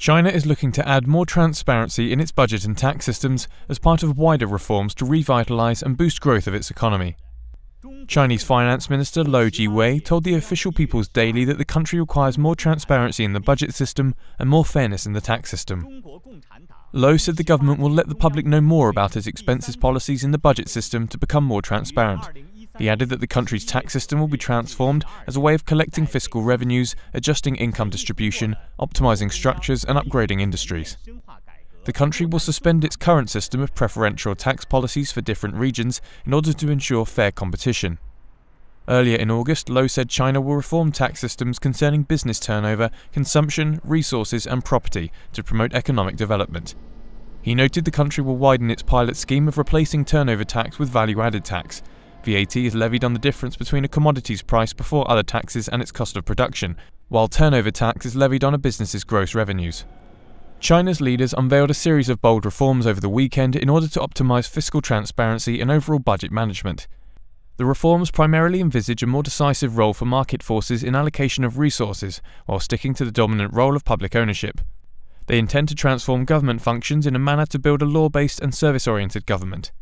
China is looking to add more transparency in its budget and tax systems as part of wider reforms to revitalize and boost growth of its economy. Chinese Finance Minister Lou Jiwei told the official People's Daily that the country requires more transparency in the budget system and more fairness in the tax system. Lou said the government will let the public know more about its expenses policies in the budget system to become more transparent. He added that the country's tax system will be transformed as a way of collecting fiscal revenues, adjusting income distribution, optimizing structures, and upgrading industries. The country will suspend its current system of preferential tax policies for different regions in order to ensure fair competition. Earlier in August, Lou said China will reform tax systems concerning business turnover, consumption, resources, and property to promote economic development. He noted the country will widen its pilot scheme of replacing turnover tax with value added tax, VAT is levied on the difference between a commodity's price before other taxes and its cost of production, while turnover tax is levied on a business's gross revenues. China's leaders unveiled a series of bold reforms over the weekend in order to optimize fiscal transparency and overall budget management. The reforms primarily envisage a more decisive role for market forces in allocation of resources, while sticking to the dominant role of public ownership. They intend to transform government functions in a manner to build a law based and service oriented government.